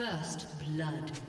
First blood.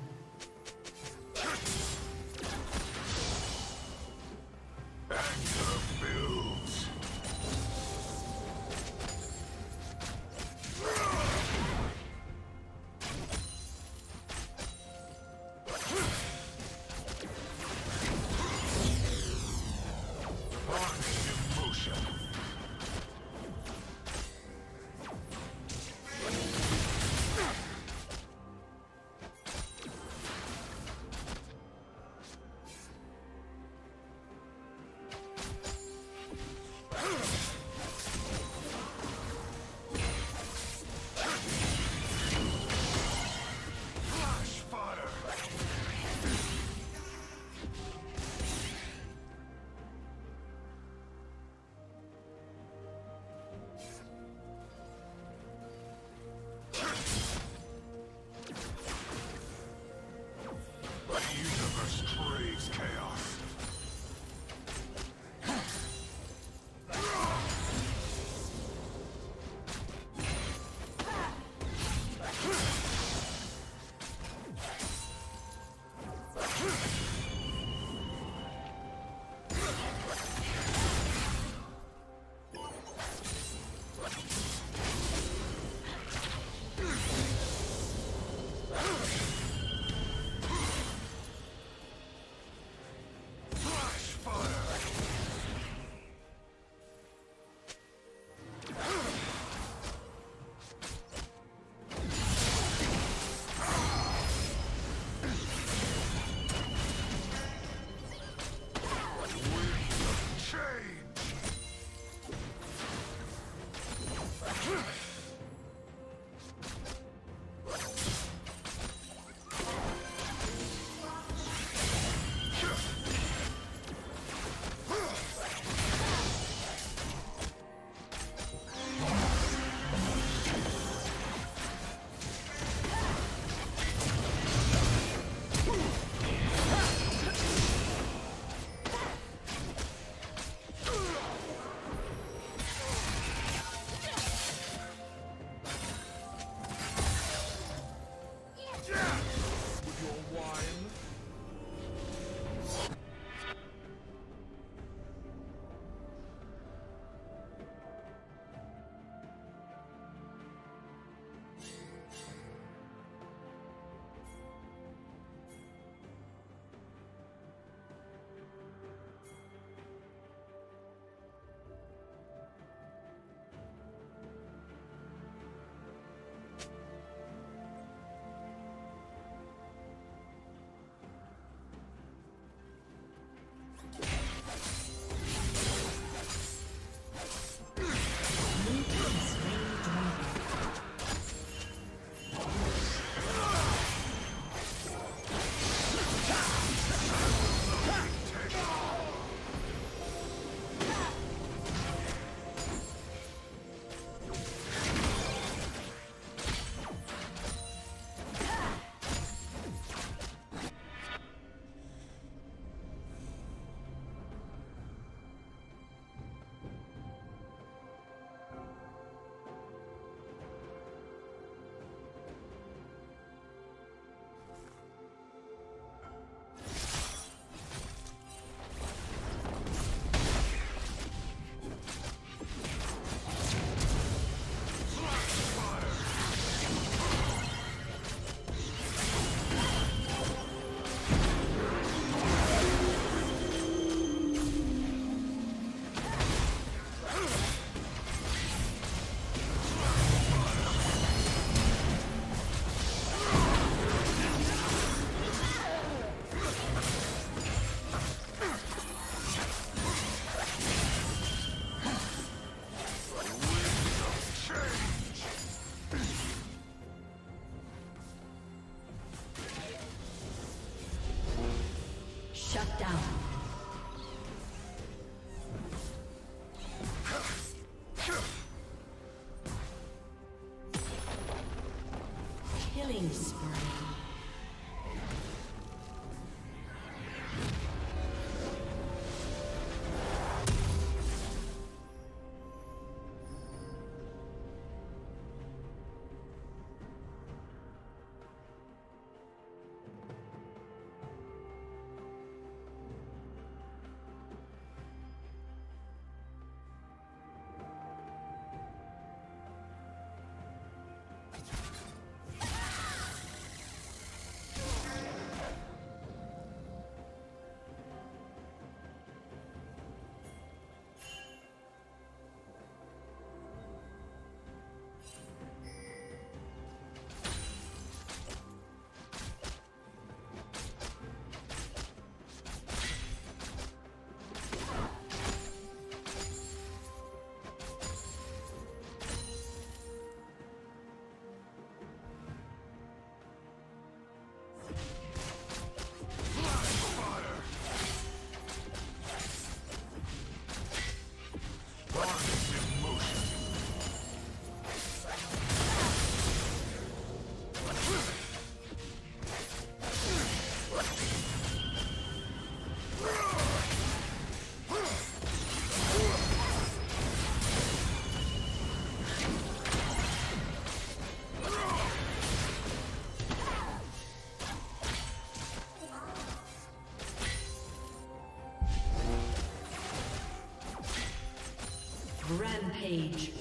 Rampage.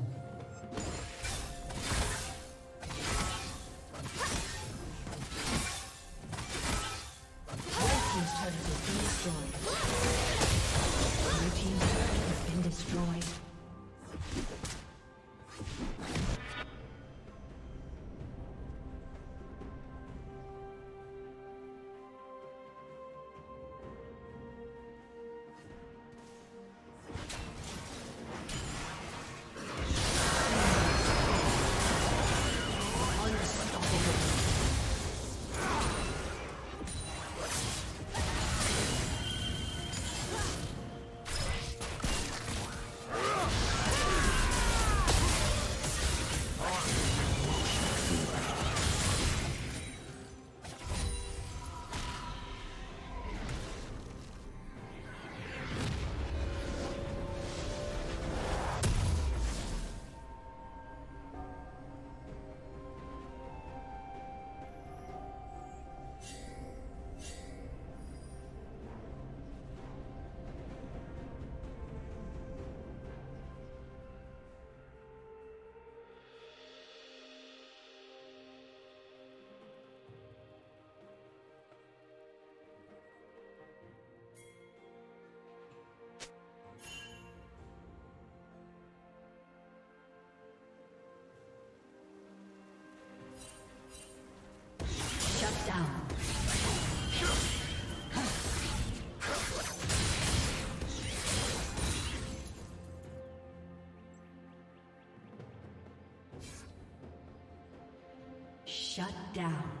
Shut down.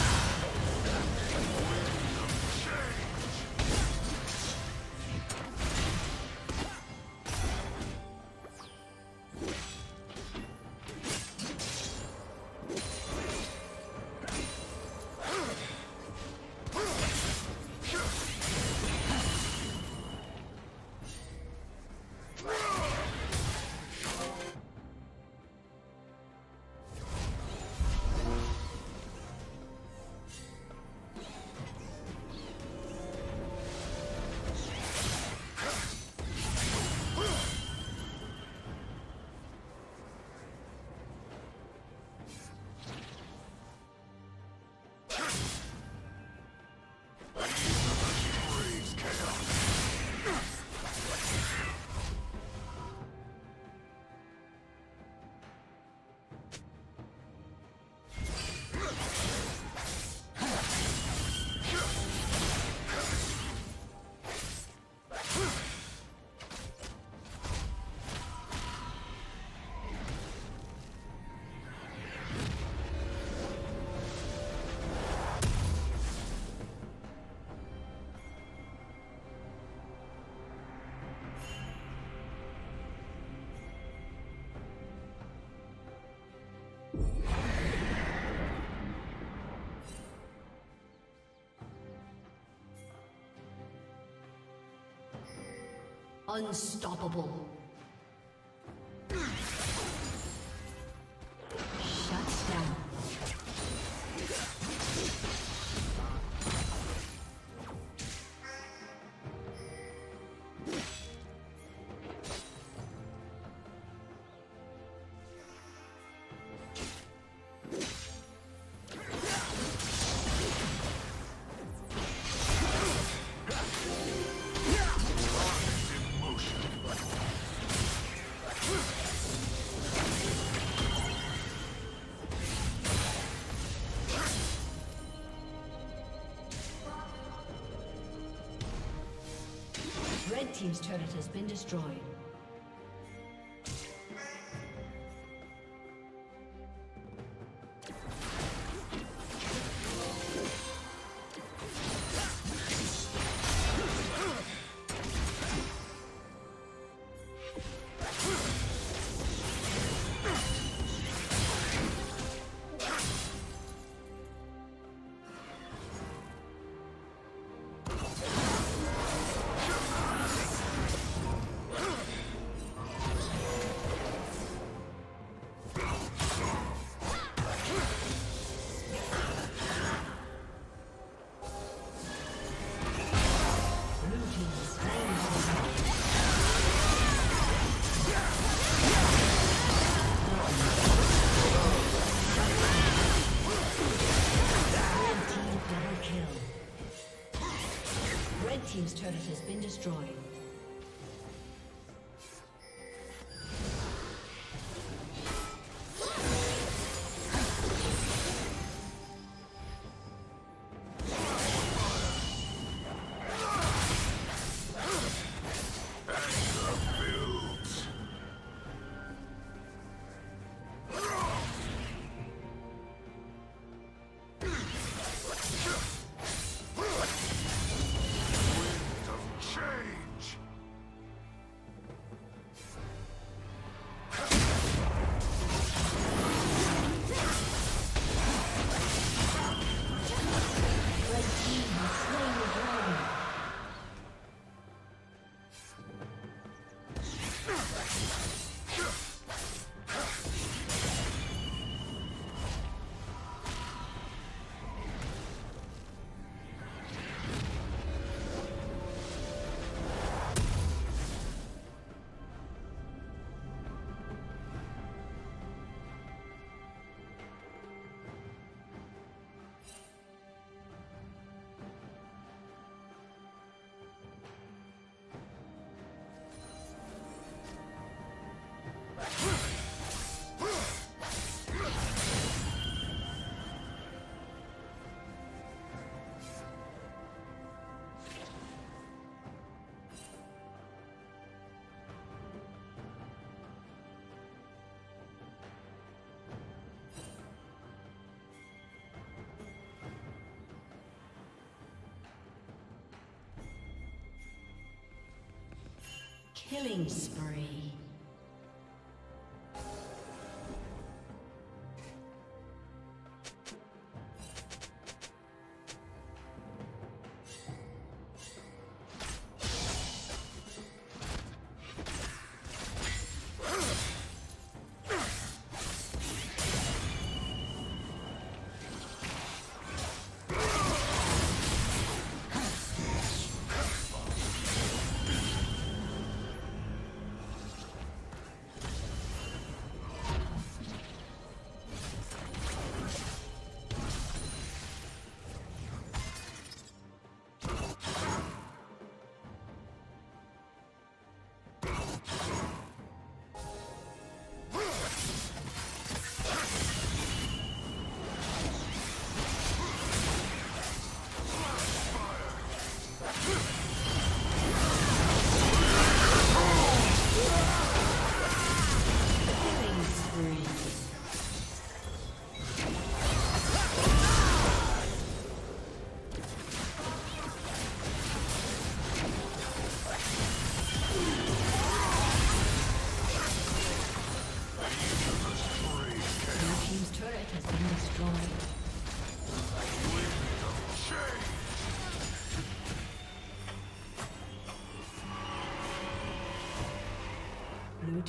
Unstoppable. Been destroyed. Destroyed. Killing spree.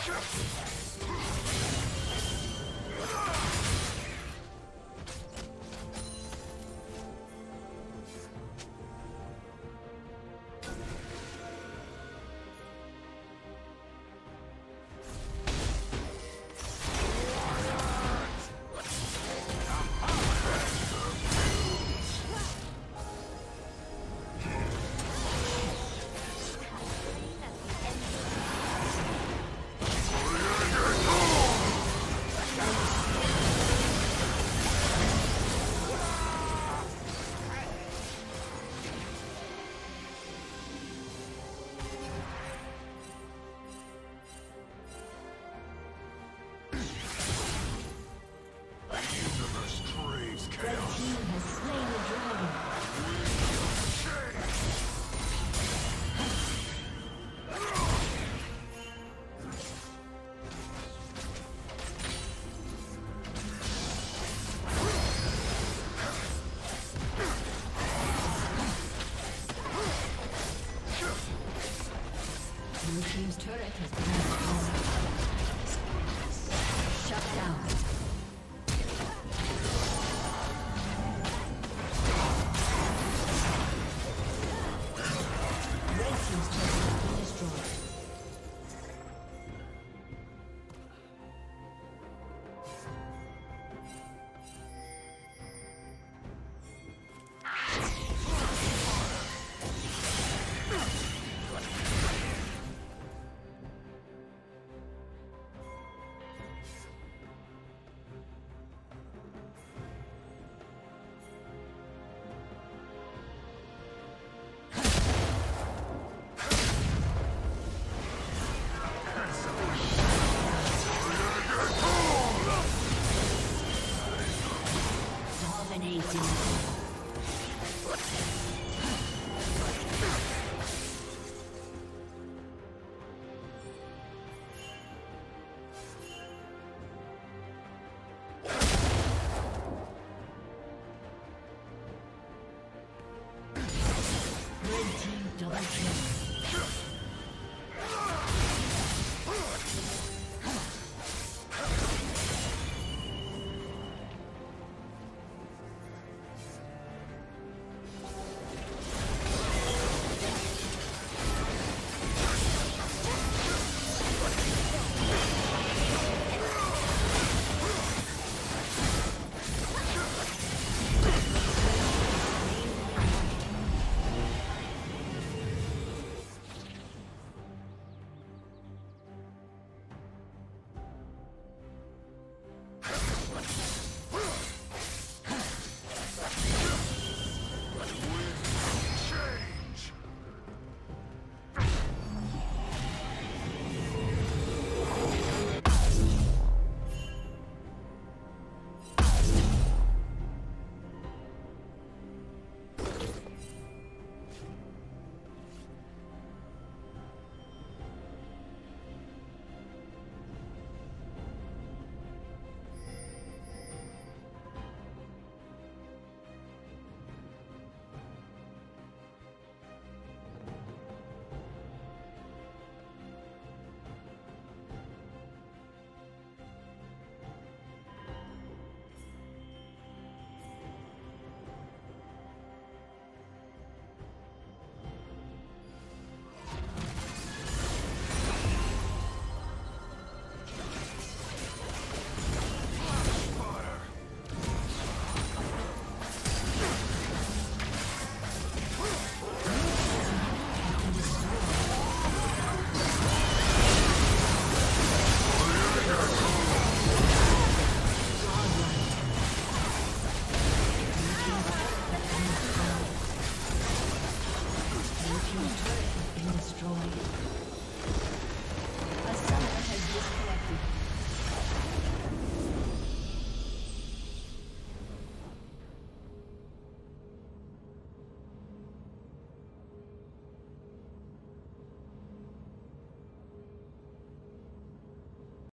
Red Team's turret has been destroyed. Dominating.